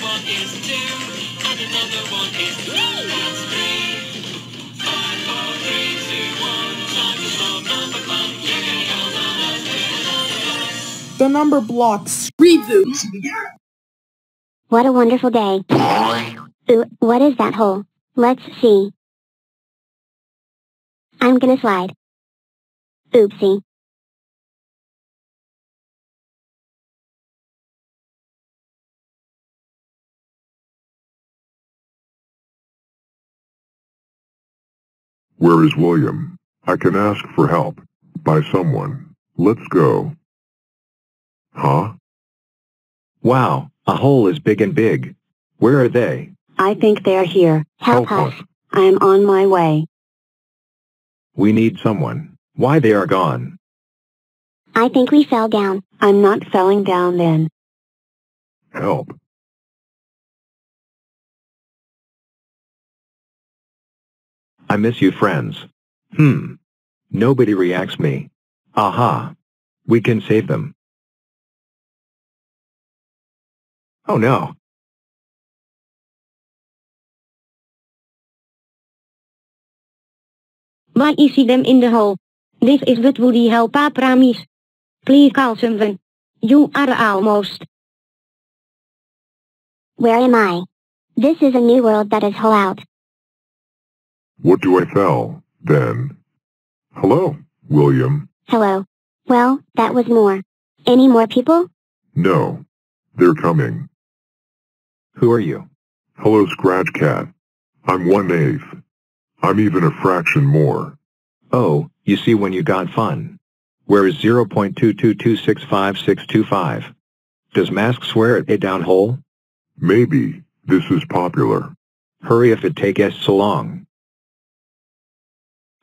Number one is three. That's three. Five, four, three, two, one. Time to stop number club. You can count on us. We're the The Numberblocks. Reboot. What a wonderful day. Ooh, what is that hole? Let's see. I'm gonna slide. Oopsie. Where is William? I can ask for help. By someone. Let's go. Huh? Wow, a hole is big and big. Where are they? I think they're here. Help, Help us. us. I am on my way. We need someone. Why they are gone? I think we fell down. I'm not falling down then. Help. I miss you friends. Hmm. Nobody reacts me. Aha. We can save them. Oh no. Why is he them in the hole? This is what would he help I promise. Please call someone. You are almost. Where am I? This is a new world that is whole out. What do I fell, then? Hello, William. Hello. Well, that was more. Any more people? No. They're coming. Who are you? Hello, Scratch Cat. I'm one-eighth. I'm even a fraction more. Oh, you see when you got fun. Where is 0.222656625? Does Mask swear at a down hole? Maybe. This is popular. Hurry if it take us so long.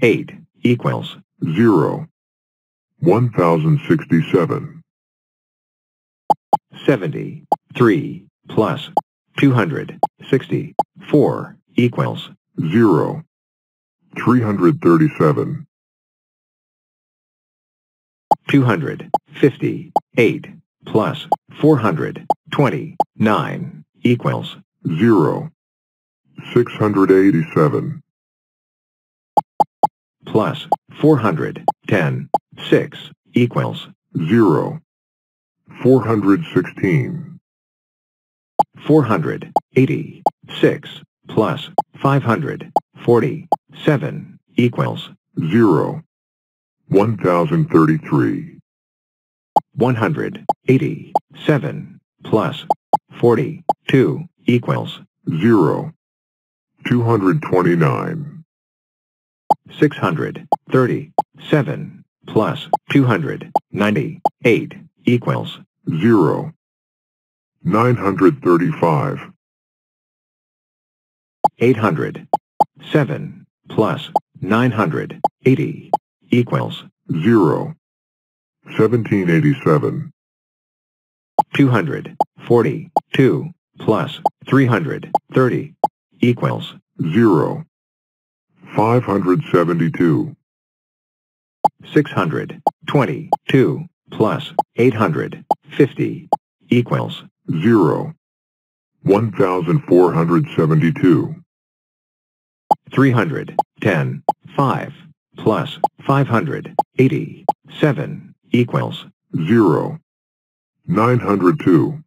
638 equals Zero. 1067. 73 plus 264 equals Zero. 337. 258 plus 429 equals Zero. 687. Plus 410 6 equals Zero. 416. 486 plus 547 equals Zero. 1033. 187 plus 42 equals Zero. 229. 637 plus 298 equals Zero. 935. 807 plus 980 equals Zero. 1787. 242 plus 330 equals Zero. 572. 622 plus 850 equals Zero. 1472. 310 5 plus 587 equals Zero. 902.